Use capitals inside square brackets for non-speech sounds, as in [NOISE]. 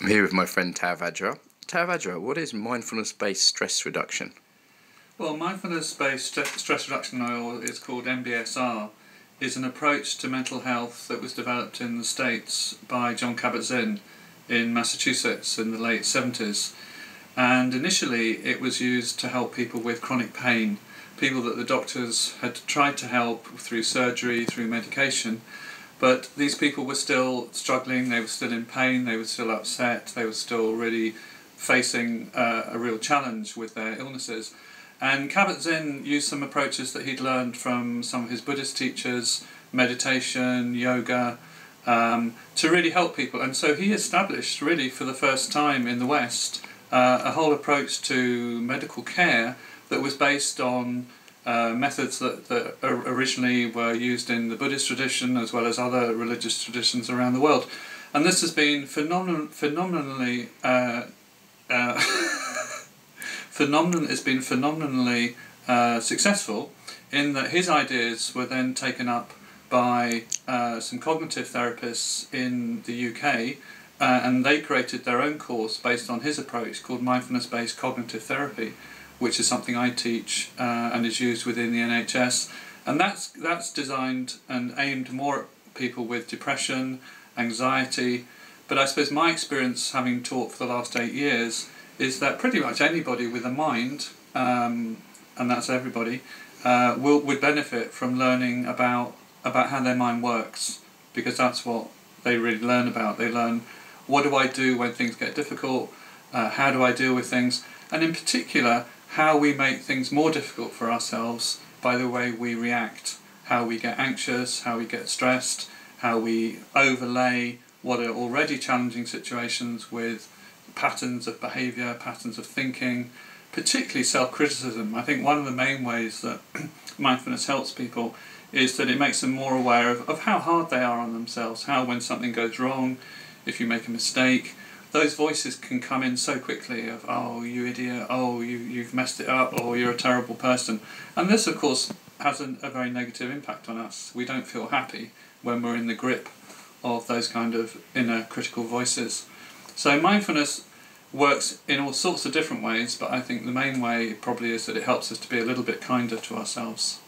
I'm here with my friend Taravajra. Tav Adra, what is mindfulness-based stress reduction? Well, mindfulness-based stress reduction, or it's called MBSR, is an approach to mental health that was developed in the States by Jon Kabat-Zinn in Massachusetts in the late 70s. And initially it was used to help people with chronic pain, people that the doctors had tried to help through surgery, through medication, but these people were still struggling, they were still in pain, they were still upset, they were still really facing uh, a real challenge with their illnesses. And Kabat-Zinn used some approaches that he'd learned from some of his Buddhist teachers, meditation, yoga, um, to really help people. And so he established, really for the first time in the West, uh, a whole approach to medical care that was based on uh, methods that, that originally were used in the Buddhist tradition as well as other religious traditions around the world. And this has been phenomenal, phenomenally uh, uh, [LAUGHS] phenomenon has been phenomenally uh, successful in that his ideas were then taken up by uh, some cognitive therapists in the UK and they created their own course based on his approach called mindfulness based cognitive therapy which is something I teach uh, and is used within the NHS. And that's, that's designed and aimed more at people with depression, anxiety. But I suppose my experience, having taught for the last eight years, is that pretty much anybody with a mind, um, and that's everybody, uh, will would benefit from learning about about how their mind works, because that's what they really learn about. They learn what do I do when things get difficult, uh, how do I deal with things, and in particular how we make things more difficult for ourselves by the way we react, how we get anxious, how we get stressed, how we overlay what are already challenging situations with patterns of behaviour, patterns of thinking, particularly self-criticism. I think one of the main ways that [CLEARS THROAT] mindfulness helps people is that it makes them more aware of, of how hard they are on themselves, how when something goes wrong, if you make a mistake, those voices can come in so quickly of oh you idiot. Oh you you've messed it up. Or you're a terrible person. And this of course has a, a very negative impact on us. We don't feel happy when we're in the grip of those kind of inner critical voices. So mindfulness works in all sorts of different ways but I think the main way probably is that it helps us to be a little bit kinder to ourselves